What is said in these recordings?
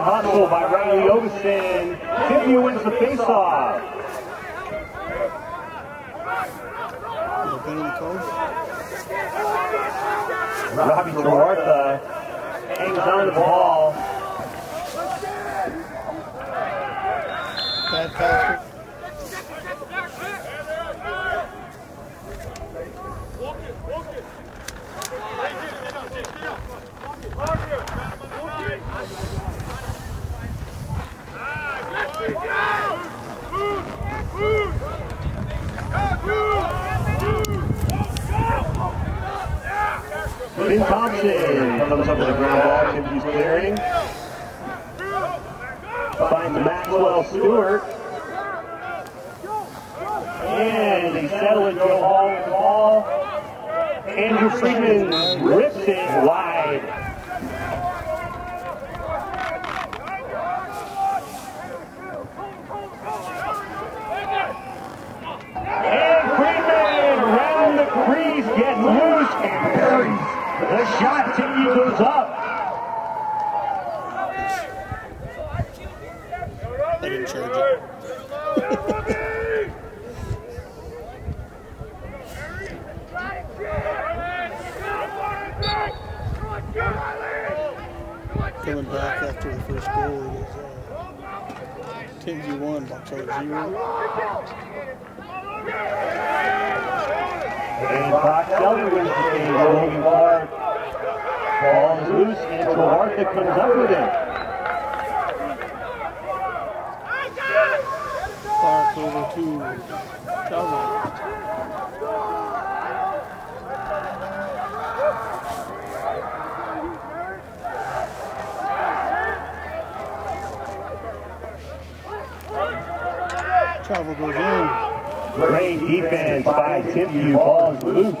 hustle by Riley wins the faceoff. Robbie Tawartha hangs on to the ball. Thompson comes up with a ground ball. Tippy's clearing. Finds Maxwell Stewart. And they settle it. With the ball. Andrew Friedman rips it wide. And Friedman around the crease gets loose and buries the shot. Tippy goes up. I didn't charge it. Coming back after the first goal, it is uh, Tinsy 1, Box Out 0. And Brock Selby wins the game. Logan Clark. Ball is loose and Tawartha comes up with it. Clark over to Calvin. Travel goes in. Great defense by Tippy. Ball is loose.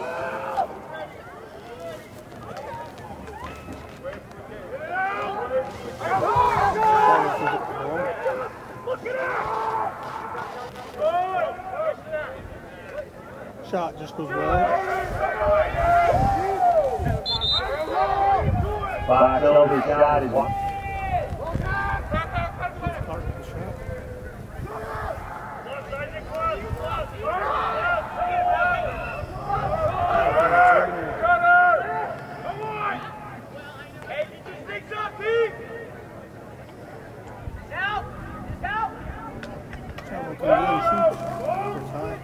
Travel picks up the ball. Shot just goes wide. Box Selby's shot is Clark with the shot. Travel comes in, shoots. Goes high.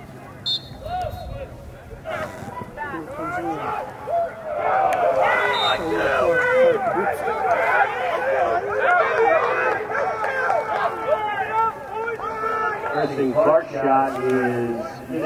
Here comes in. Over to Clark. Clark whips it. First Clark shot is,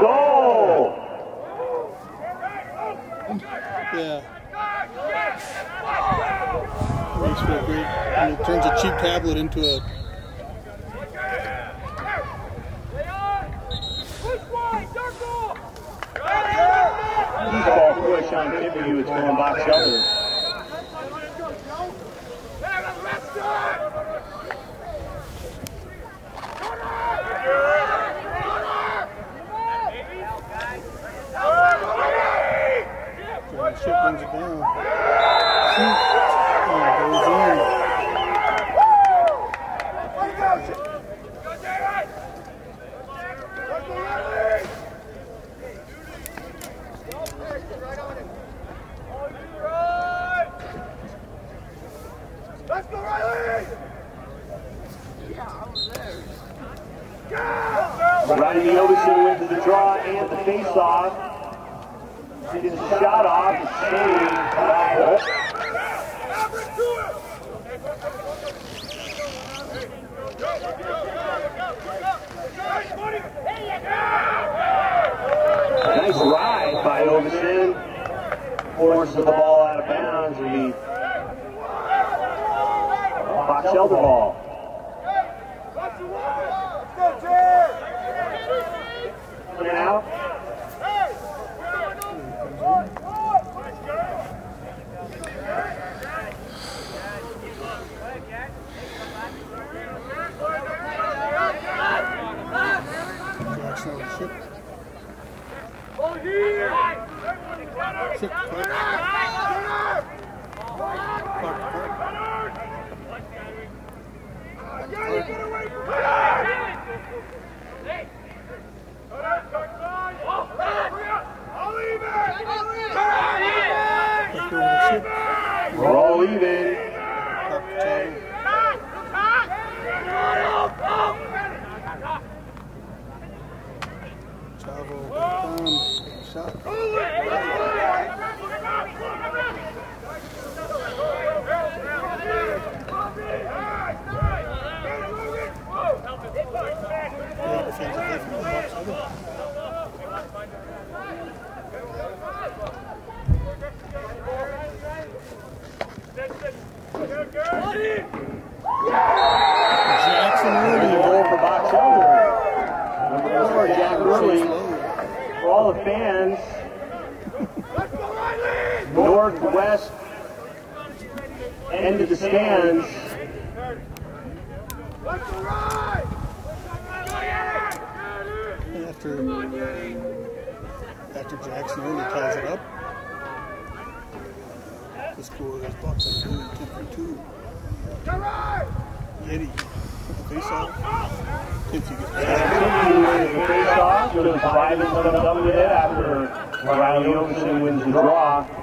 goal. Yeah. Makes for a great, and it turns a cheap tablet into a Deep ball push on who is going box shelter. and ship brings it down. Shoot. And goes Riley! Oveson wins the draw and the face-off. His shot off is saved northwest end of the stands. After, uh, after Jackson only ties it up, the score is Bucks on the two for two. Liddy, face off. If you get the face off, goes five and comes up with it after Riley Overson wins the draw.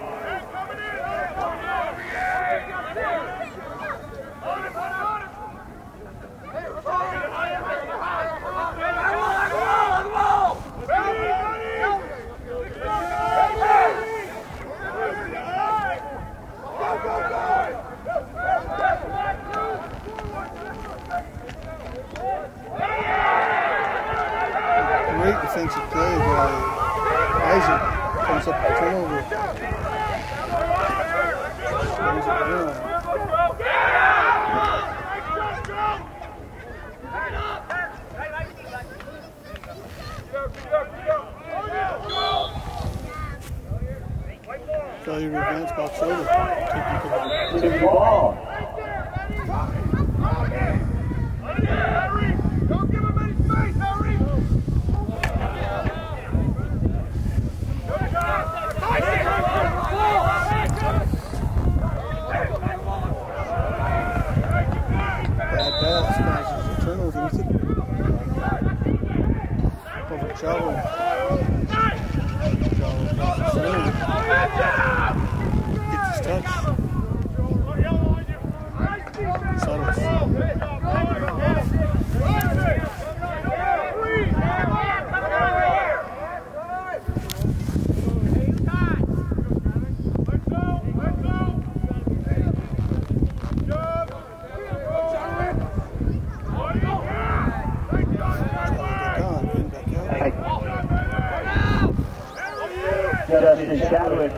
Center. Gets his touch. Justin Chadwick.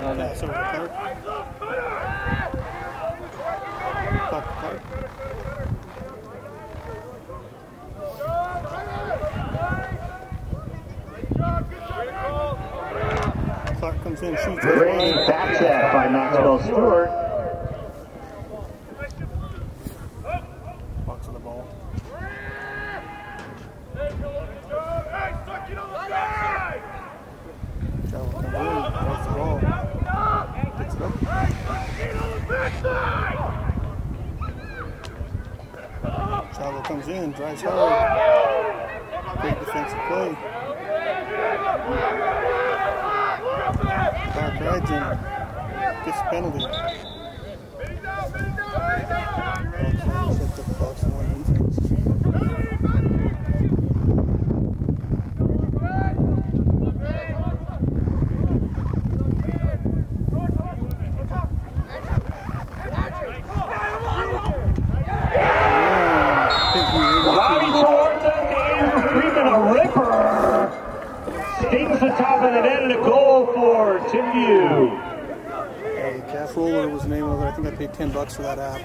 Comes in, shoots. Great back by Maxwell Stewart. and a ripper. Stings the top of the net and a goal for Timpview. Hey, Jeff Roller was the name of it. I think I paid 10 bucks for that app.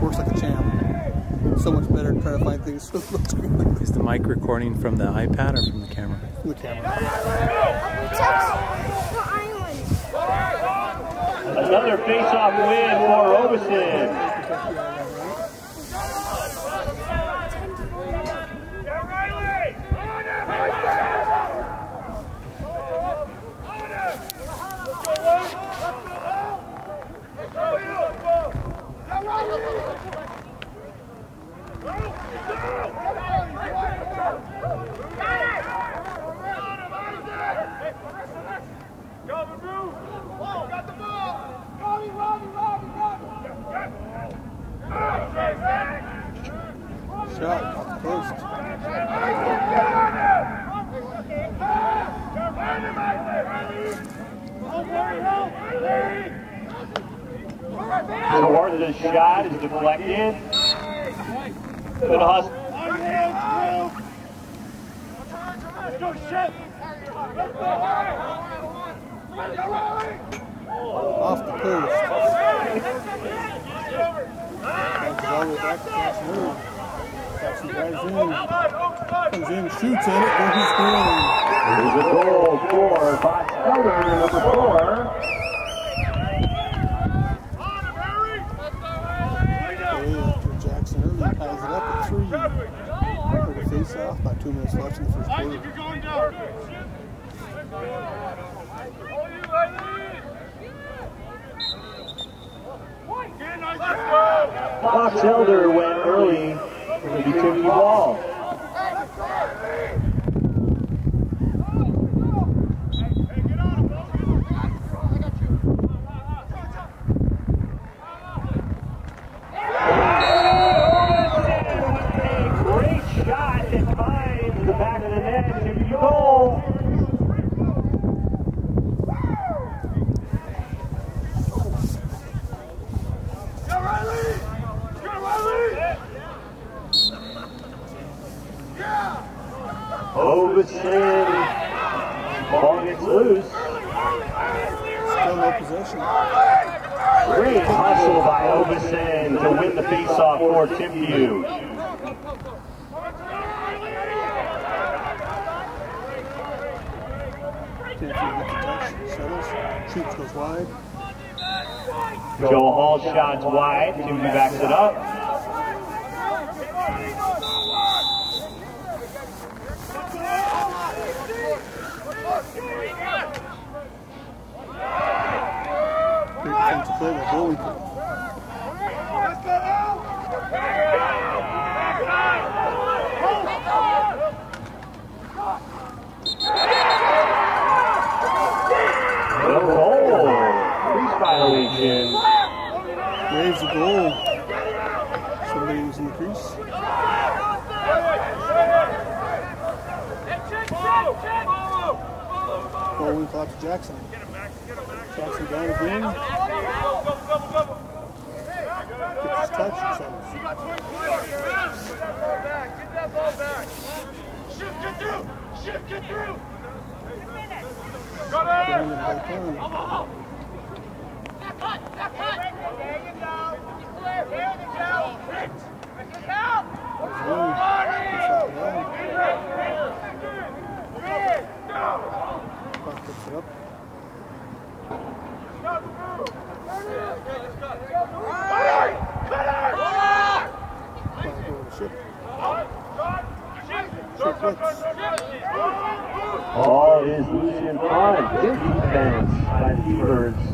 Works like a champ. So much better trying to find things. Is the mic recording from the iPad or from the camera? From the camera. Another face-off win for Robeson. Shot the post. Short, the shot is deflected. Good hustle. Off the post. Bounces all the way back to Jackson Early. Jackson drives in. Comes in, shoots at it, goes scoring. There's a goal for Box Elder, number four. Jackson Early ties it up at three. For the face off, about two minutes left in the first quarter. Box Elder went early with the Timmy ball. Great shot that finds the back of the net. Timmy goal. Oveson. Ball gets loose. Still no possession. Great hustle by Oveson to win the faceoff for Timpview. Can't feel gets a touch. Settles. Shoots, goes wide. Joe Hall shots wide. Timpview backs it up. Great defensive play by Bullington. No goal. Crease violation. Waves the goal. Somebody was in the crease. Bowling clock to Jackson. Jackson down again. Gets his touch and settles. Down the right turn. Clock picks it up. Clock over Ball is loose in defense by the Beavers.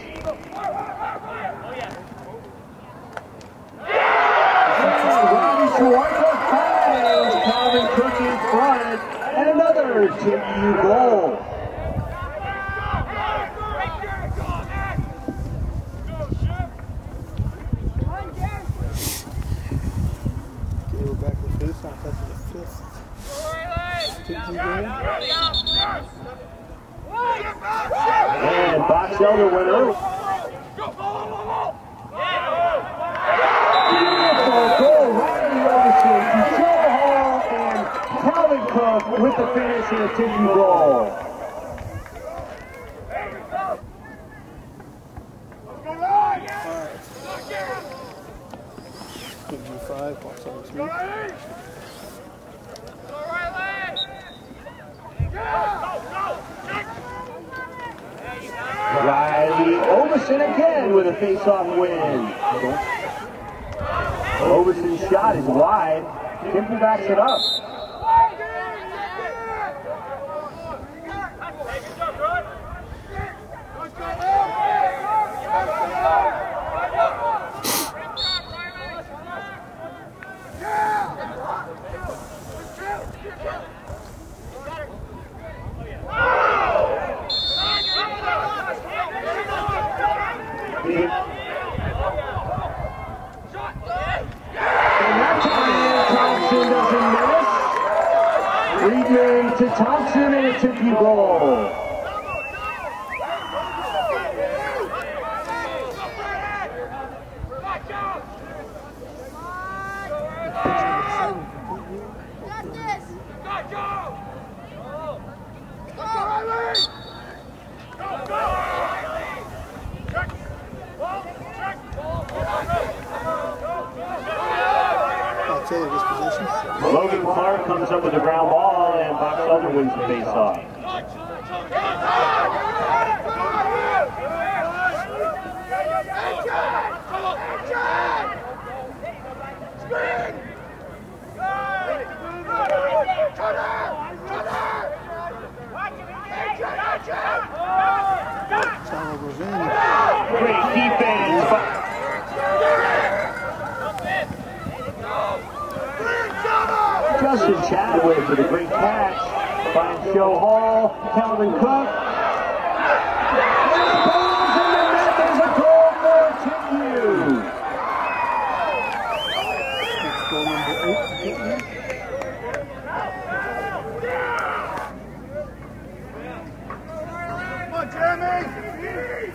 on, Jeremy!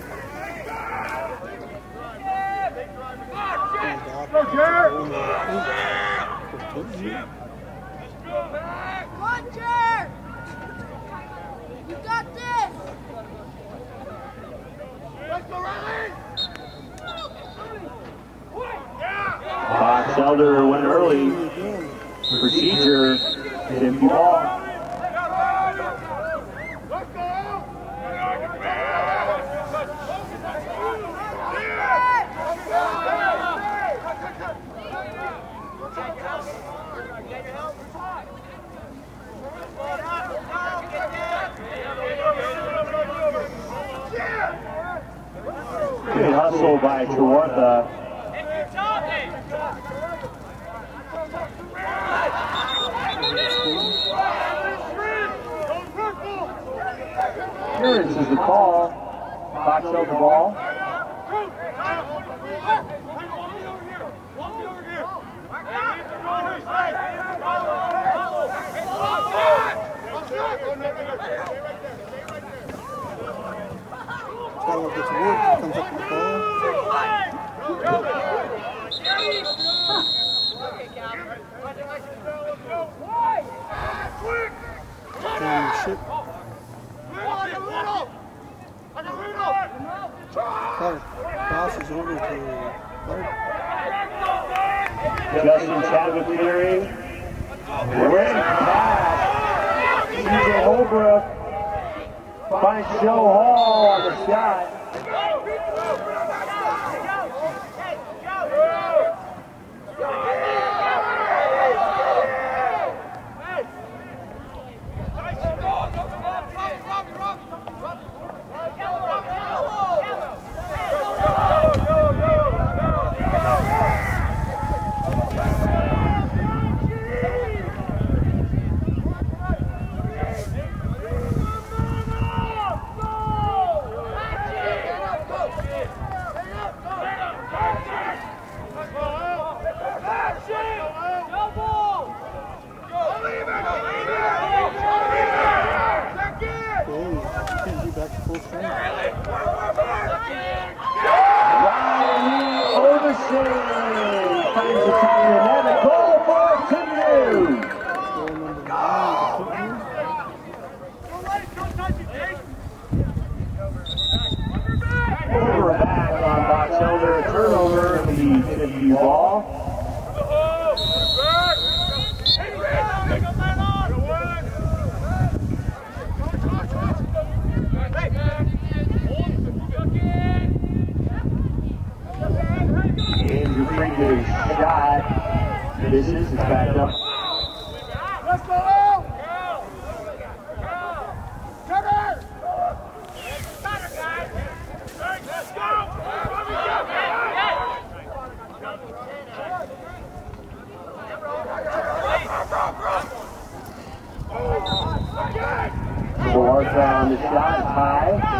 Go, Jer! Come Jer! You got this! Let's go, Riley! Uh, Selder went early. Procedure hit him ball. hustle by Tawartha. Appearance is the call. Fox held the ball. Clark passes over to Clark. Justin Chadwick clearing. Great pass. CJ Holbrook finds Joe Hall on the shot.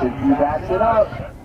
You backs it up.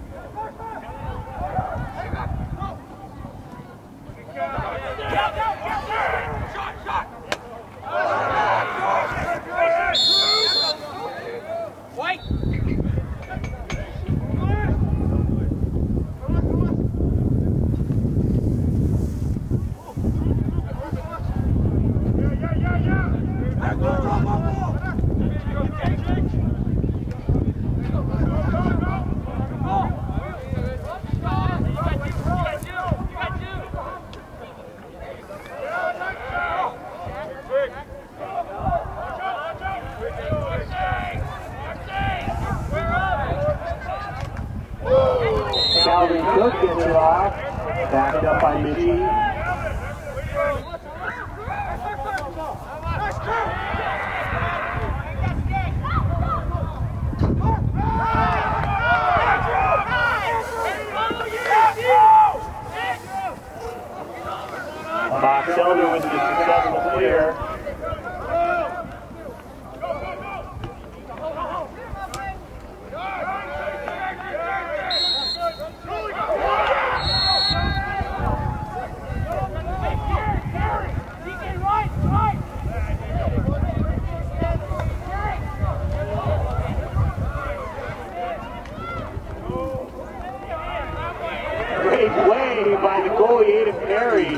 Goalie, Aiden Perry.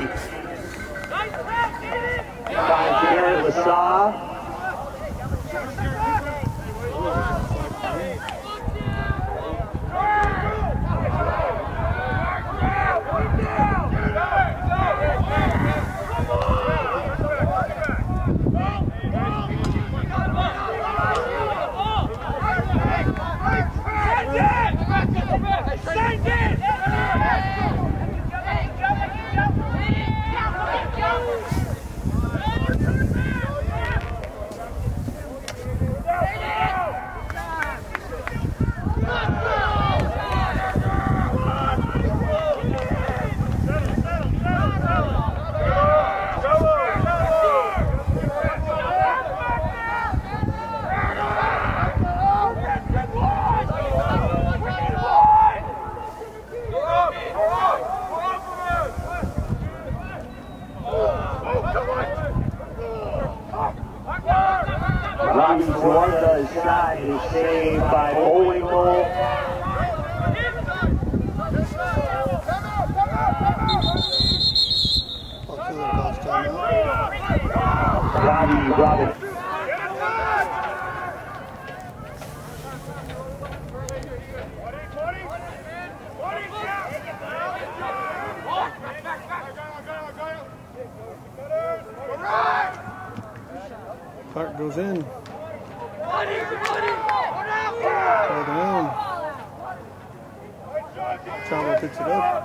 Finds Garrett Lasaw. Robbie Georgia's shot is saved by Bullwinkle. I'll kill it last time out. Robbie Robin. Clark goes in. Hold it in. Chavo picks it up.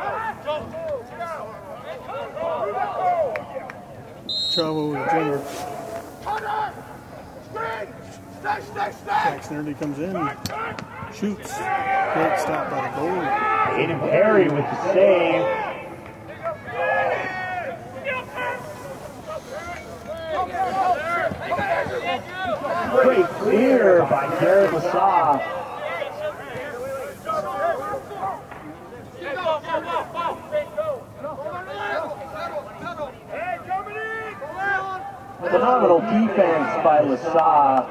Chavo with a jumper. Jackson early comes in. Shoots. Great stop by the goalie. Aiden Perry with the save. Great clear by Jared Lasaw. Phenomenal defense by Lasaw.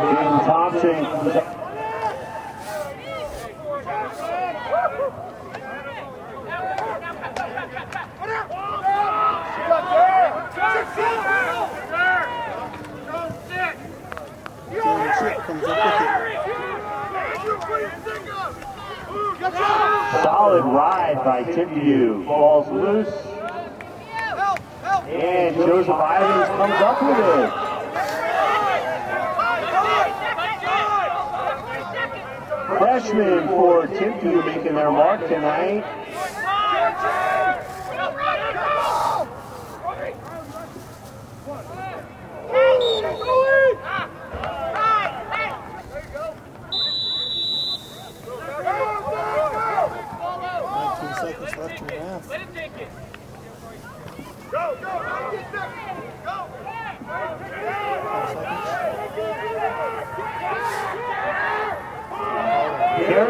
Jaden Thompson comes up Jordan Chip comes Solid ride by Timpview. Falls loose. And Joseph Ivins comes up with it. Freshmen for Timpview making their mark tonight. it. 19 seconds left in the half.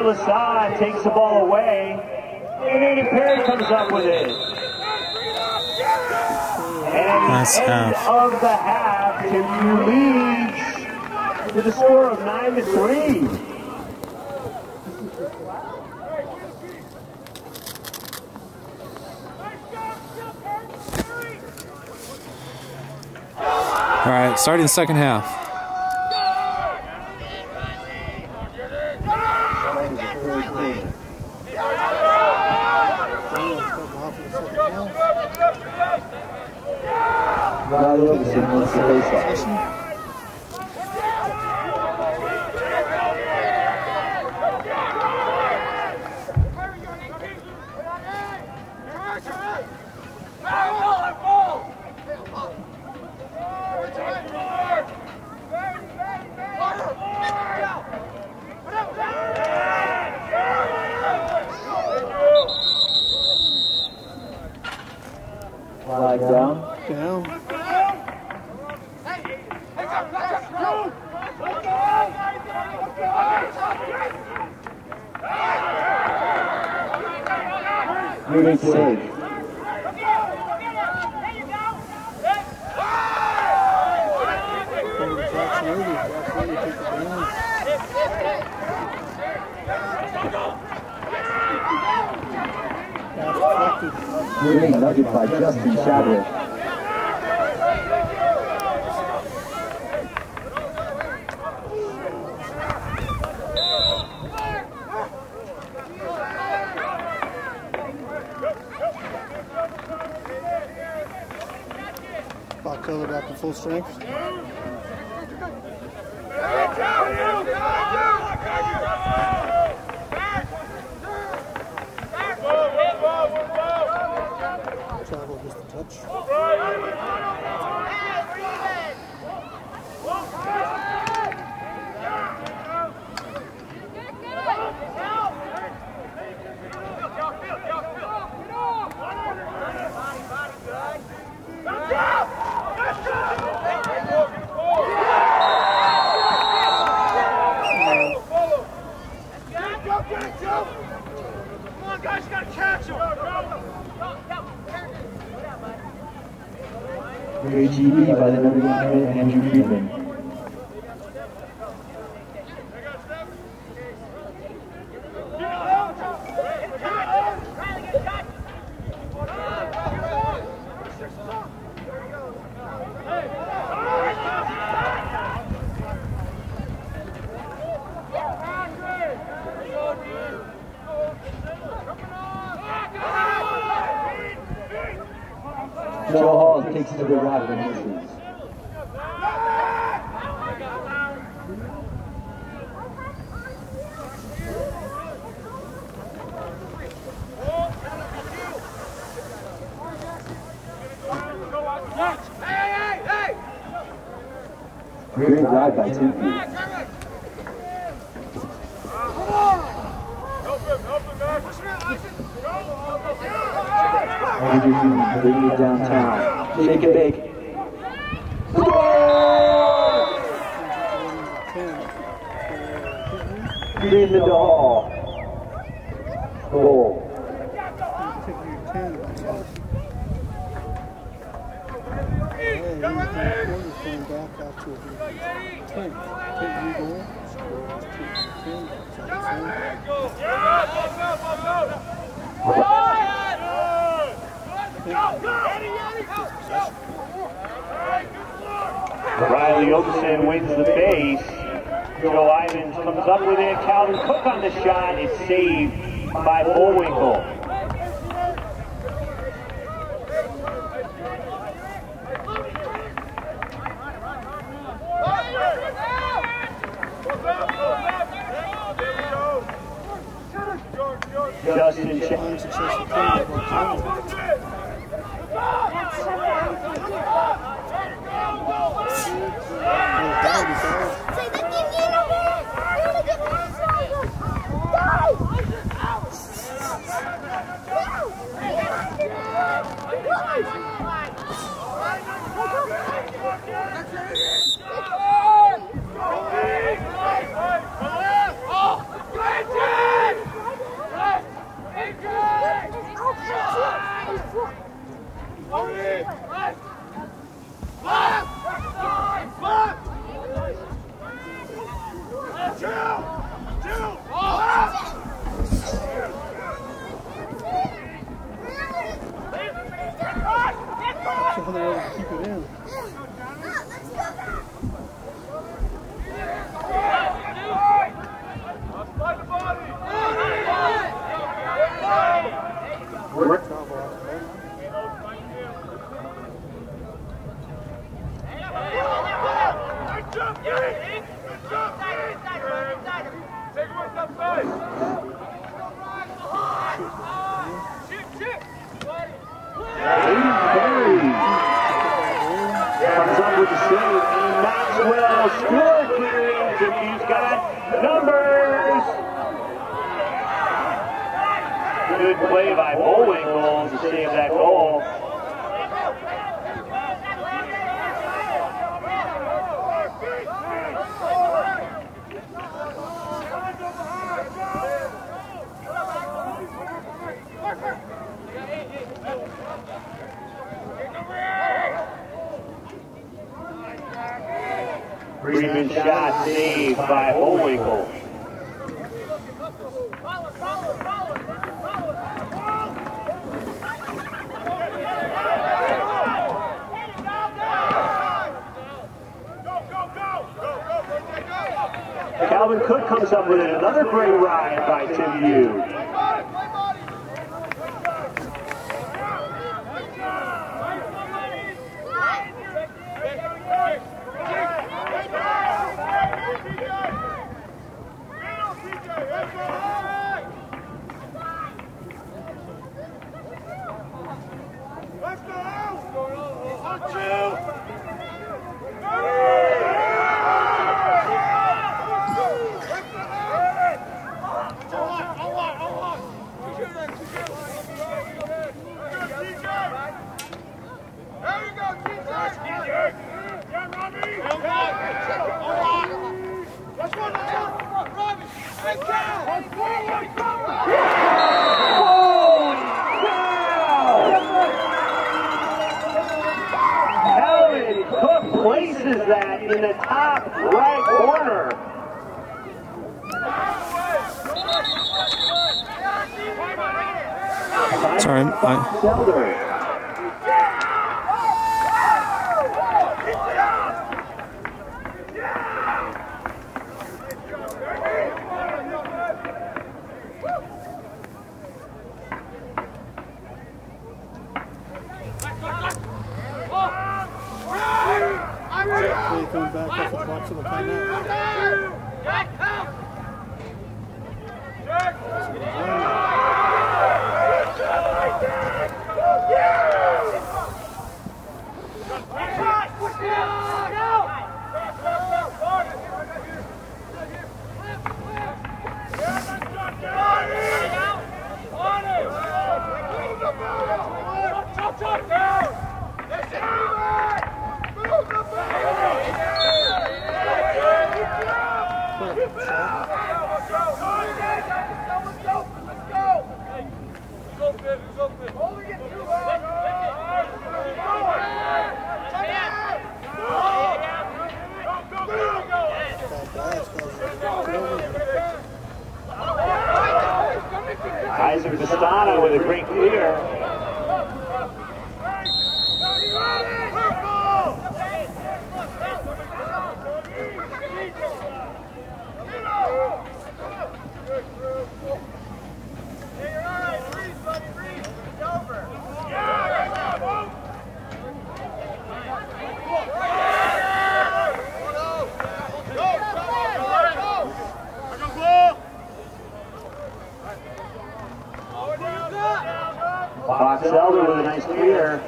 Pierre Lassad takes the ball away. And Aiden Perry comes up with it. And Nice the end half. of the half, Timpview leads to the score of 9 to 3. All right, starting the second half. 这个觉我今天心情。Deflected. Great nugget by Justin Chadwick. Clock color back to full strength. Travel just a touch. GP by the number commit, Andrew Friedman. Bring it downtown. Shake and bake. The doll. Goal. Go, go, go, go, go! Riley Oakson wins the base. Joe Ivins comes up with it. Calvin Cook on the shot. is saved by Bullwinkle. Felder. Kaiser Destano with a great clear. Elder with a nice clear.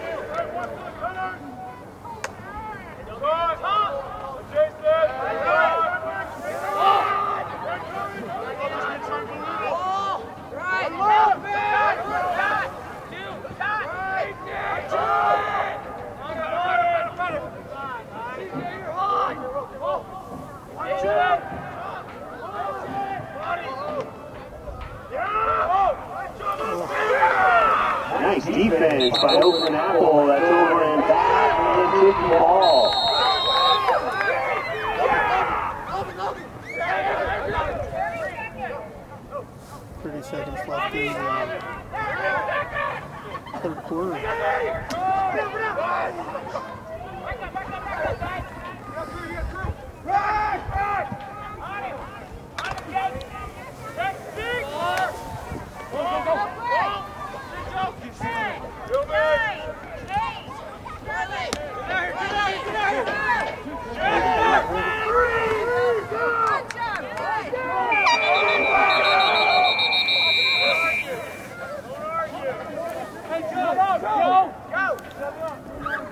Nice defense by Oakland Apple. That's over and back. And it's ball. Thirty seconds left in the third quarter.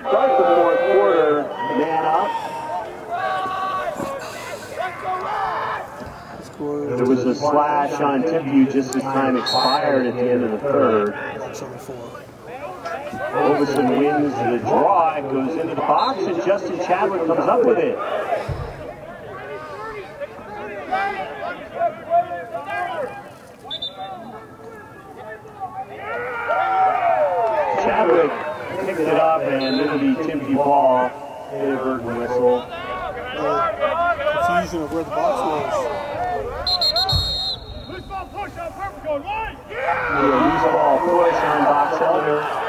Start the fourth quarter. Man up. Score There was a slash on Timpview just as time expired at the end of the third. It's on four. Robeson wins the draw. It goes into the box, and Justin Chadwick comes up with it. Chadwick picks it up, and it'll be Timpview ball. Inadvertent whistle. Uh, confusion of where the box was. A loose ball push on Box Elder.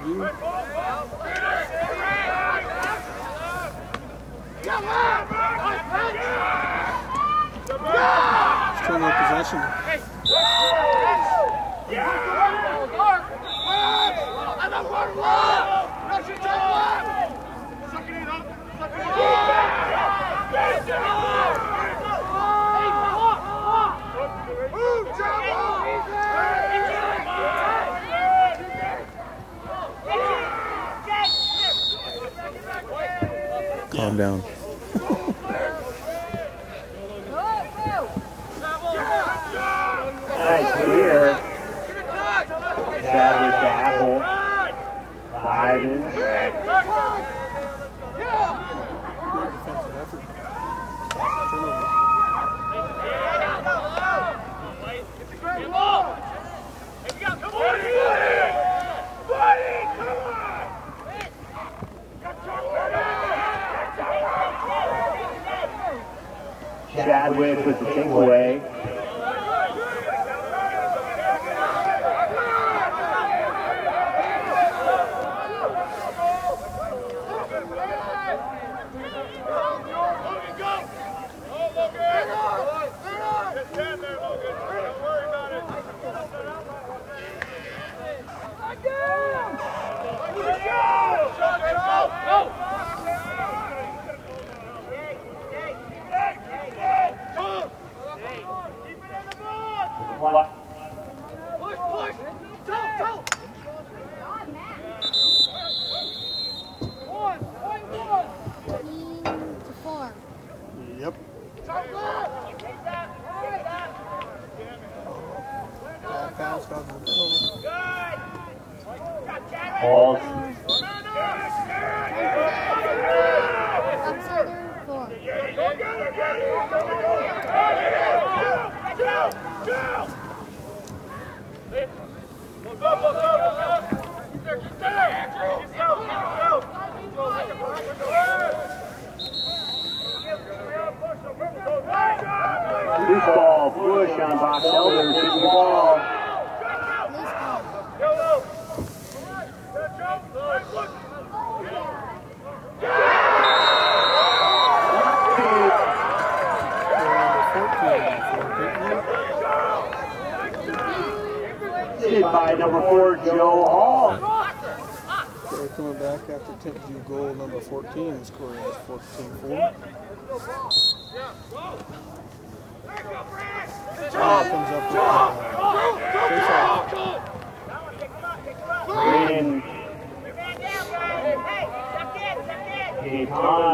Brasil.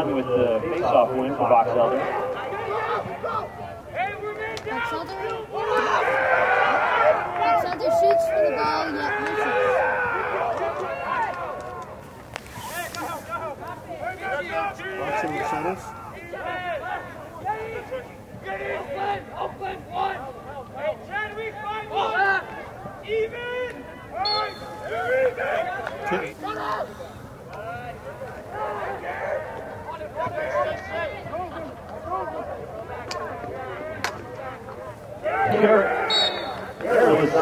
Gaetan with the faceoff win for Box Elder. Box Elder. Boxelder shoots for the ball, yet misses. Boxing the centers. Tip. Garrett. Lazar. Nice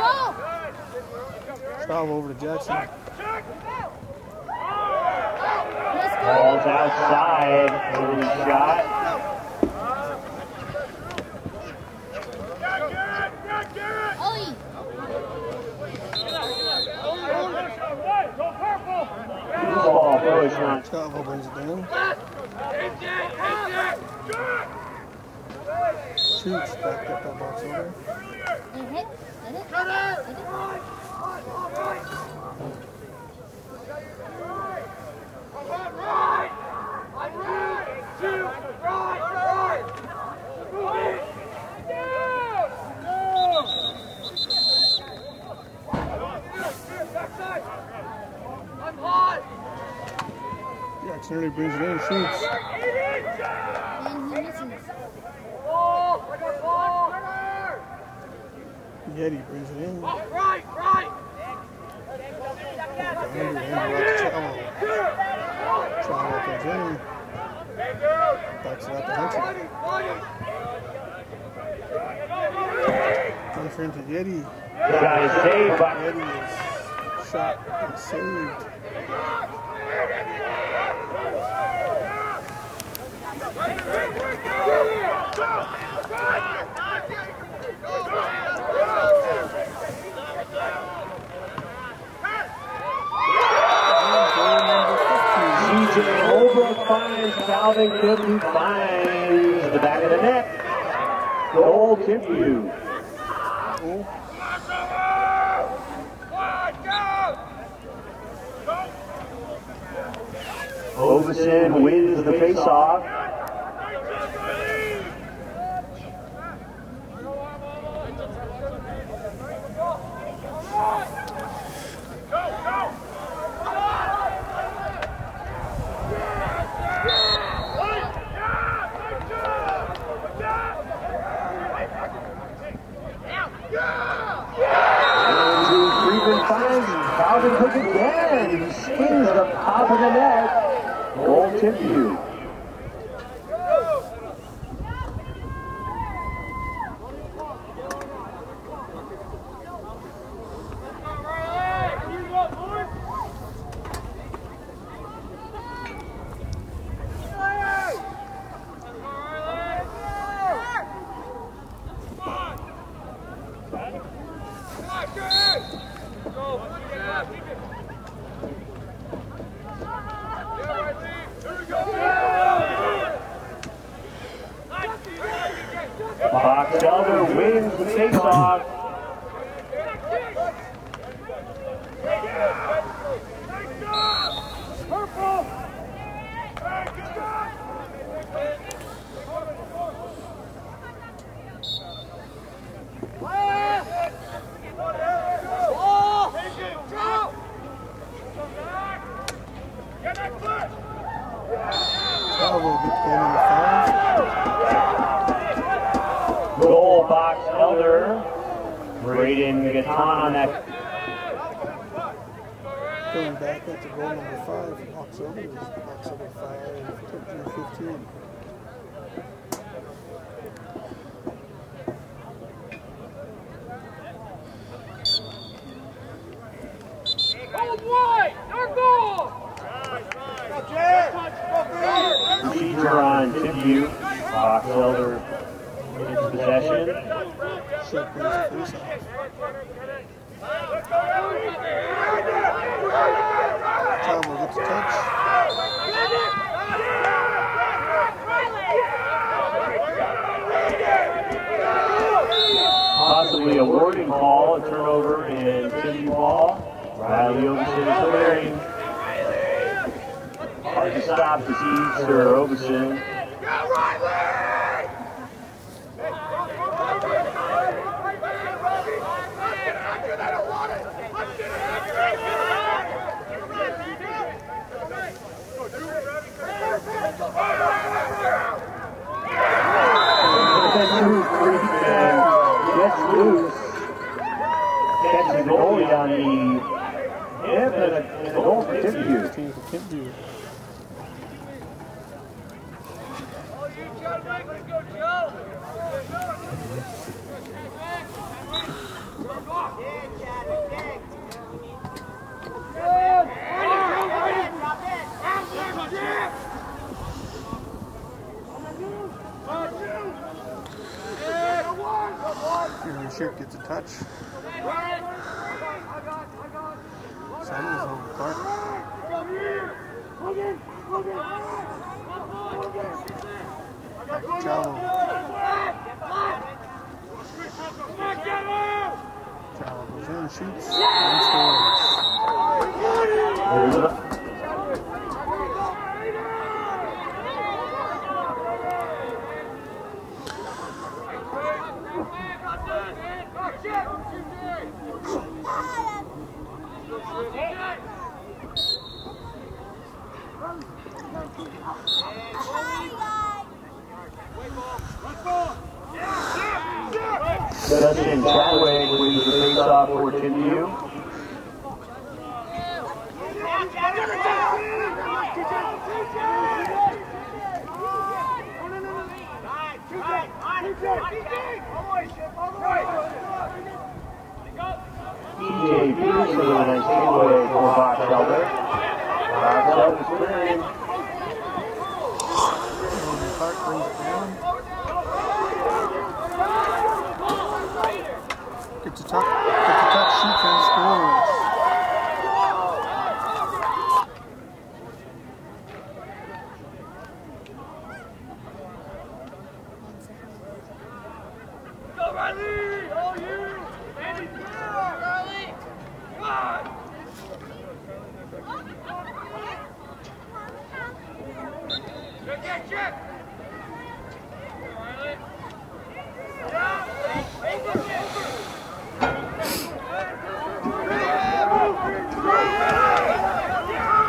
ball. Foul over to Jackson. Ball's outside. Early shot. Ball push on Scottville brings it down. Shoots back up that box over. They hit. Hit it. Hit it. Jackson early brings it in, shoots. And he. Yeti brings it in. Right, right. Andrew, Andrew Chalo. Chalo comes in. Backs it out to into Yeti. Saved by Yeti is shot and saved. And goal number 15. CJ Holbrook finds the back of the net. Goal Timpview. Goal. Oveson wins the faceoff. Andrew Friedman finds Calvin Cook Skins the top of the net. Goal tip Box Elder wins the faceoff. Chalo gets goal number five. Goal box Elder. Braden Gatan on that. Going back at the goal number five from October, is October five, June fifteen. Procedure on Timpview. Box Elder gets possession. Shot brings the face Possibly a wording call, a turnover, and Timpview ball. Riley Oveson is. Hard to stop to see Sir Oveson. and gets loose. Catches the goalie on the hip and a, and a goal for Timpview. Team for Kent Aaron Shirk gets a touch. Simon's on the cart. Chavo. Chavo goes in, shoots, and Dustin Chadwick wins the face-off for Timpview. TJ Peterson a nice takeaway for Box Elder. Box Elder's clearing. On the cart brings it down. Gets a touch, gets a touch, shoots, and scores.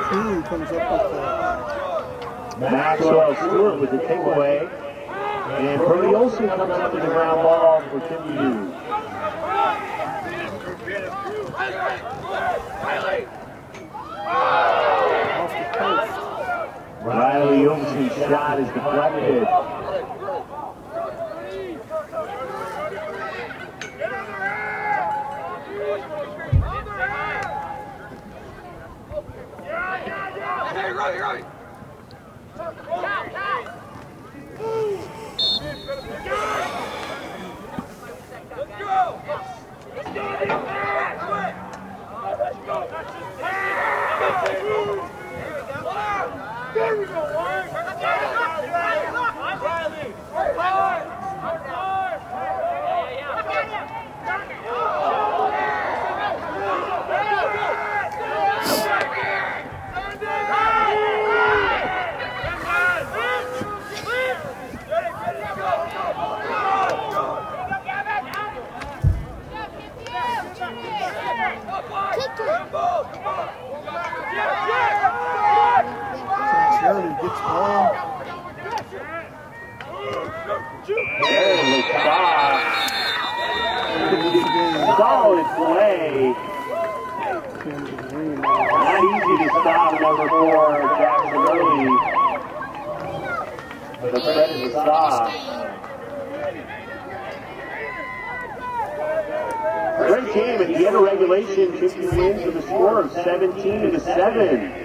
Crew comes up with the Maxwell Stewart with the takeaway. And Brody Olsen comes up with the ground ball for Timpview. off the post. Olsen's shot is deflected. solid play. Not easy to stop number four, Jackson Early. But the threat is off. Great game at the end of regulation, 50 wins with a score of 17 to 7.